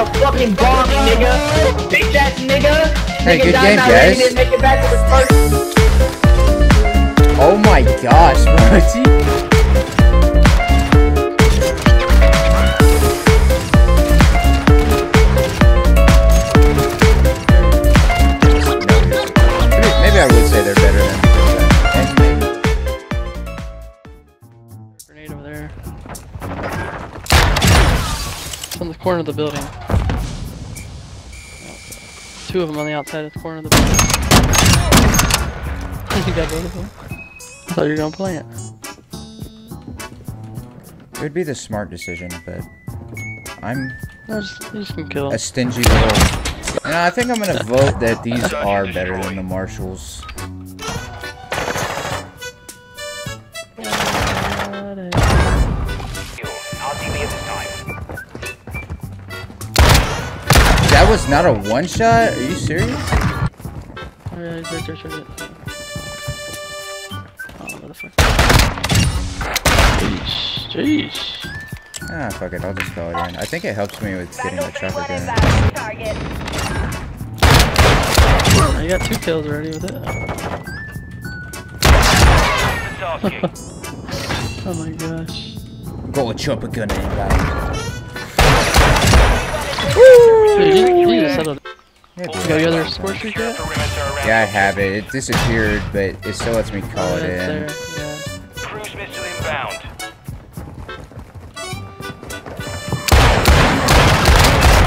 a fucking bomb, nigga. Nigga. Hey, nigga good game, guys. Make it back to the first. Oh my gosh, Marty. Maybe I would say they're better than Grenade over there. On the corner of the building. Two of them on the outside of the corner of the building. you got both of them? I thought you were gonna plant. It would be the smart decision, but I'm No, just, just kill a stingy little. And I think I'm gonna vote that these are better than the marshals. That was not a one shot. Are you serious? Oh, yeah, he's right there, right there. Oh, motherfucker. Jeez, jeez. Ah, fuck it. I'll just call it in. I think it helps me with getting the chopper gun. I got two kills already with it. oh my gosh. Go with chopper gun anybody. You got your other score streak yet? Yeah, I have it. It disappeared, but it still lets me call Oh, it in. Cruise missile inbound.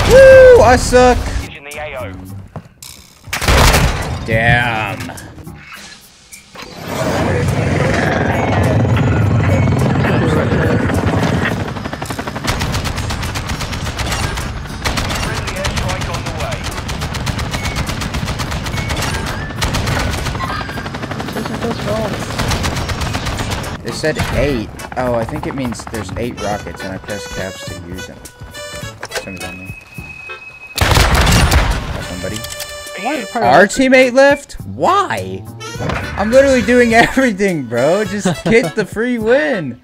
Woo! I suck. Engaging the AO. Damn. It said eight. Oh, I think it means there's eight rockets, and I pressed caps to use them. Something on me. Got somebody. Why did probably Our teammate left? Why? I'm literally doing everything, bro. Just get the free win.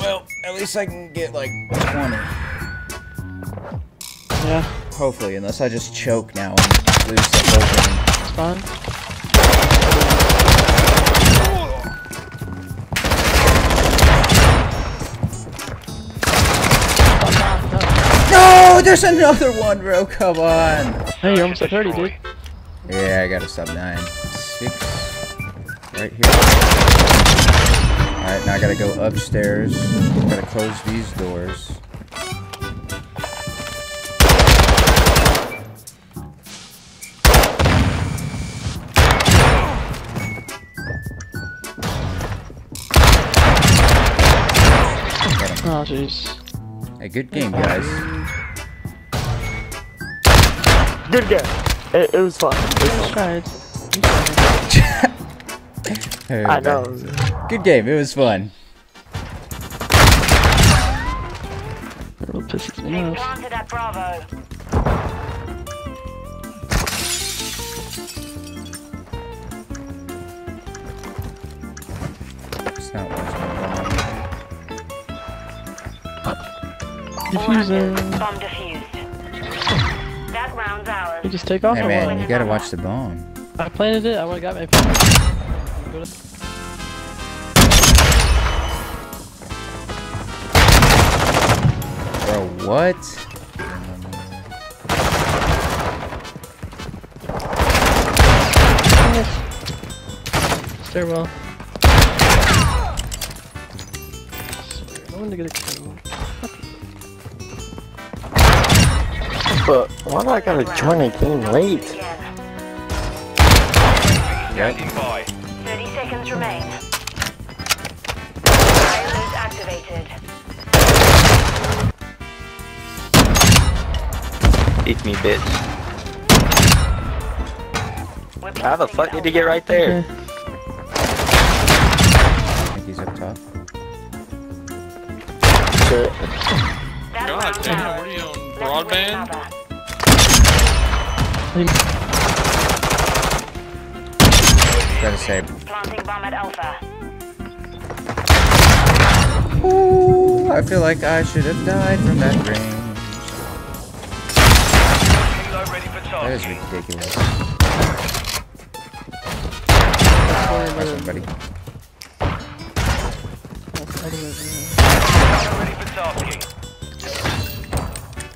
Well, at least I can get like 20. Yeah, Hopefully, unless I just choke now and lose the whole game. Fine. No, there's another one, bro. Come on. Hey, you're almost at 30, dude. Yeah, I got a sub nine. Six. Right here. Alright, now I gotta go upstairs. Gotta close these doors. Oh, jeez. Hey, good game, guys. Good game. It, it was fun. It was fun. Hey, I know. Good game. It was fun. It really pisses me off. Bravo. It's not watching Diffuser. Bomb defused. That round's ours. You just take off Hey or man, what? you gotta watch the bomb. I planted it, I would've got my Go Bro, what? Stairwell. I wanted to get a kill. But why do I gotta join a game late? Again. Standing by. 30 seconds remain. Pilot activated. Eat me, bitch. How the fuck did you get right there? I think he's up top. Shit. God damn, ours. what are you on broadband? Another. Gotta say, Planting bomb at Alpha. ooh, I feel like I should have died from that range. Helo ready for That is ridiculous. Corner Nice by one, buddy. that's out of it, Helo ready for tasking.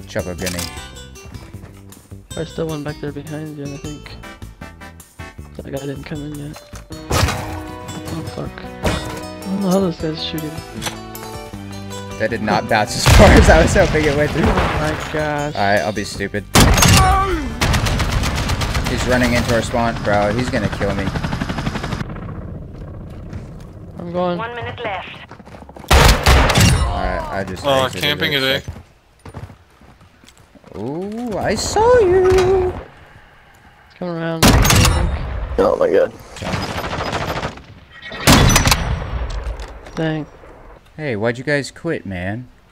Choco grenade. Yeah. There's still one back there behind you, I think. That guy didn't come in yet. Oh fuck. I don't know how this guy's shooting. That did not bounce as far as I was hoping it went through. Oh my gosh. Alright, I'll be stupid. He's running into our spawn. Bro, he's gonna kill me. I'm going. One minute left. Alright, I just. Oh, exited camping it. today. Ooh, I saw you. Coming around. Oh my god. Dang. Hey, why'd you guys quit, man?